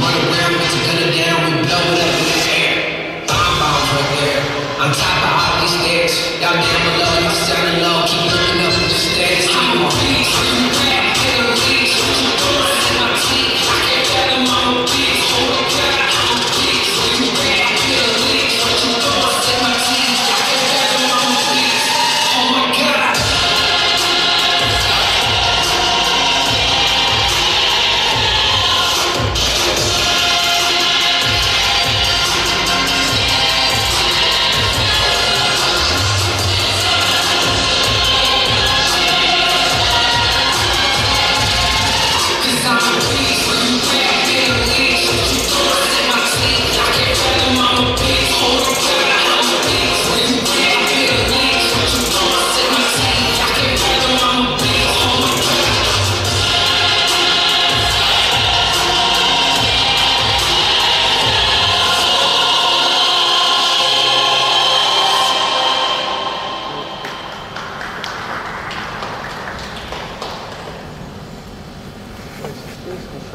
running around, it's gonna down, we blow it up in the air. Bomb bombs right there. On top